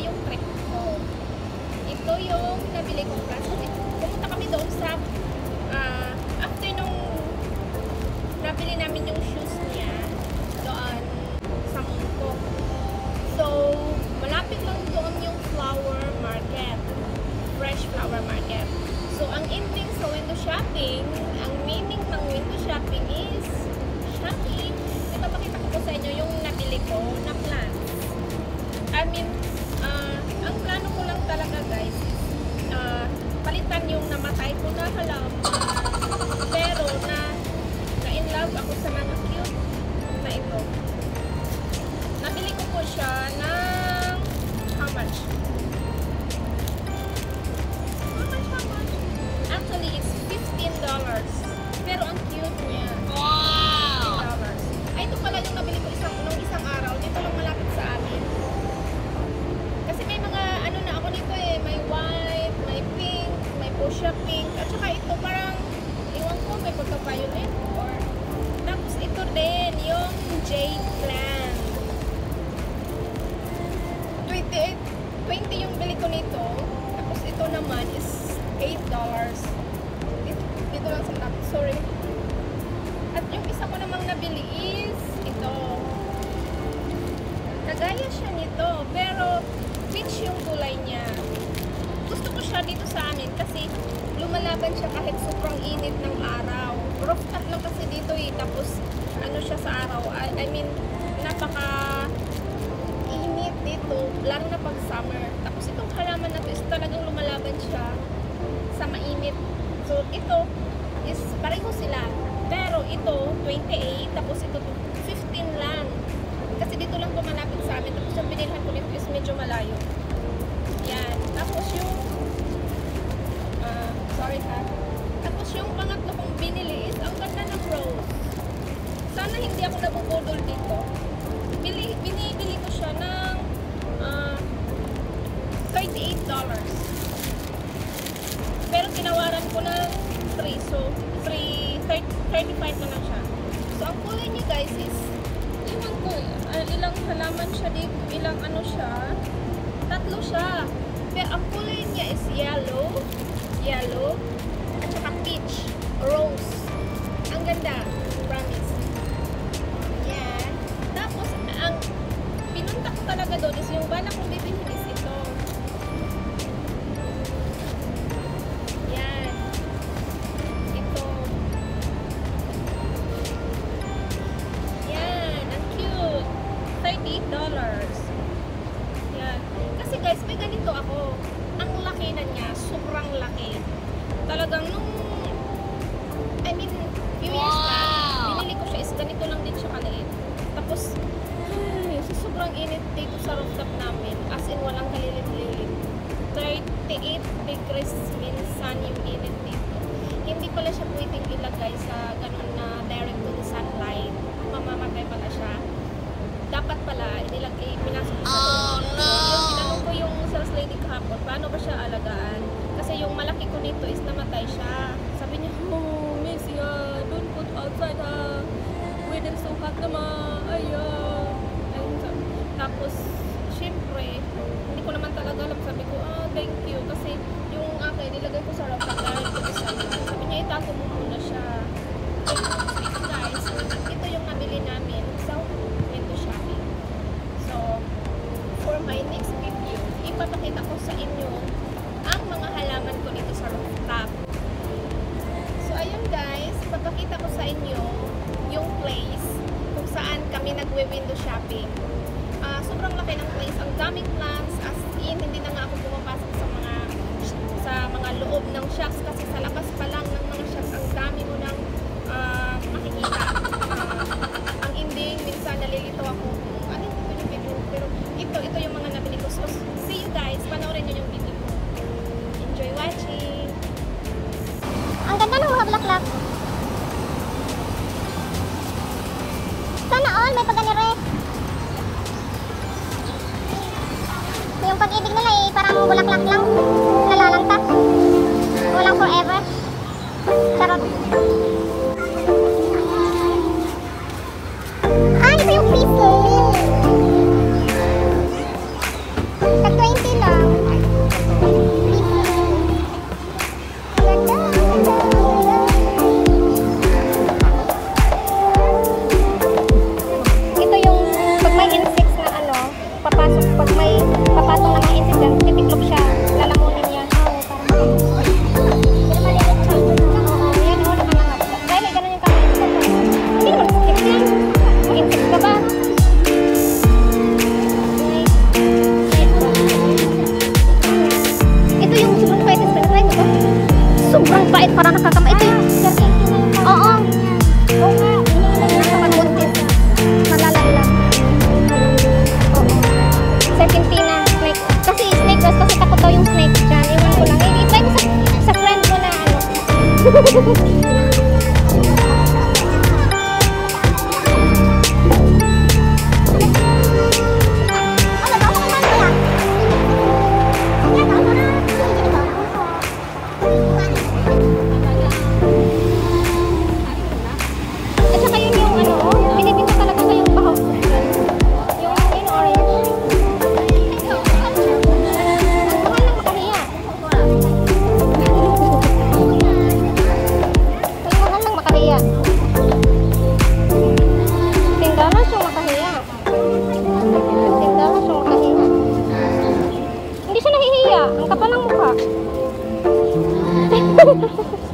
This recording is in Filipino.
yung trip ko. Ito yung nabili kong plans. Ko nito. Tapos ito naman is $8. Dito, dito lang sa top. Sorry. At yung isa ko namang nabili is ito. Nagaya siya nito. Pero peach yung kulay niya. Gusto ko siya dito sa amin kasi lumalaban siya kahit sobrang init ng araw. Rooftop lang kasi dito eh. Tapos ano siya sa araw. I, I mean, napaka dito, lalo na pag summer. Tapos itong halaman na to is talagang lumalaban siya sa mainit. So ito is pareho sila. Pero ito 28 tapos ito 15 ilang halaman siya dito, ilang ano siya, tatlo siya. Pero ang kulay niya is yellow, yellow, at saka peach, rose. Ang ganda, promise. Yan. Tapos, ang pinunta ko talaga doon is yung bala kong bibilhin degrees minsan yung init dito. Hindi pala siya pwedeng ilagay sa ganun na direct to the sunlight. Mamamatay pala siya. Dapat pala, inilagay, pinasok sa oh, no! Yung tinanong ko yung sales lady kahapon, paano ba siya alagaan? Kasi yung malaki ko nito is namatay siya. Sabi niya, oh, miss, yeah, don't put outside ha. Weather so hot naman. Ay, ah. Ayun, sabi. Tapos, syempre, hindi ko naman talaga alam. Sabi ko, ah, thank you. Kasi yung akin, nilagay ko sa rooftop direct to the sunlight. Sabi niya, itago mo muna siya. Ayun, guys, ito yung nabili namin sa window shopping. So, for my next video, ipapakita ko sa inyo ang mga halaman ko dito sa rooftop. So, ayun guys, papakita ko sa inyo yung place kung saan kami nagwe-window shopping. Ah, sobrang laki ng place. Ang daming plants. Música Ha ha ha ha!